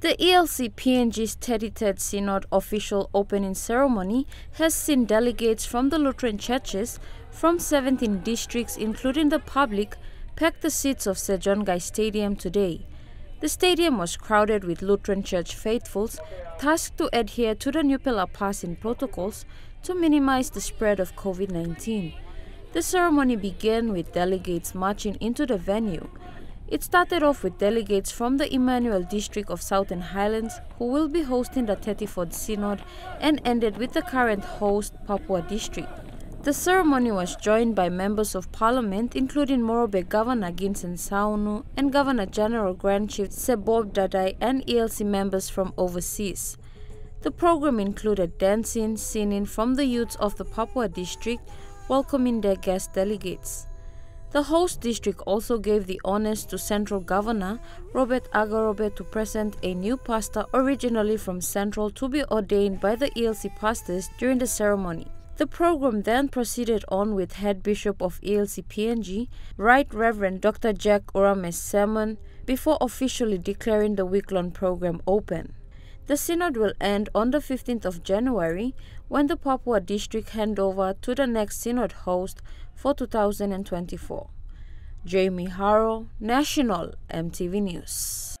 The ELC PNG's 33rd Synod official opening ceremony has seen delegates from the Lutheran churches from 17 districts, including the public, pack the seats of Sir John Guise Stadium today. The stadium was crowded with Lutheran Church faithfuls tasked to adhere to the new pillar passing protocols to minimize the spread of COVID 19. The ceremony began with delegates marching into the venue. It started off with delegates from the Emmanuel district of Southern Highlands who will be hosting the 34th Synod and ended with the current host, Papua district. The ceremony was joined by members of parliament including Morobe Governor Ginson Saonu and Governor General Grand Chief Sir Bob Dadae and ELC members from overseas. The program included dancing, singing from the youths of the Papua district, welcoming their guest delegates. The host district also gave the honors to Central Governor Robert Agarobe to present a new pastor originally from Central to be ordained by the ELC pastors during the ceremony. The program then proceeded on with Head Bishop of ELC PNG, Right Reverend Dr. Jack Urame's sermon, before officially declaring the week-long program open. The synod will end on the 15th of January when the Papua district hand over to the next synod host for 2024. Jamie Harrow, National EMTV News.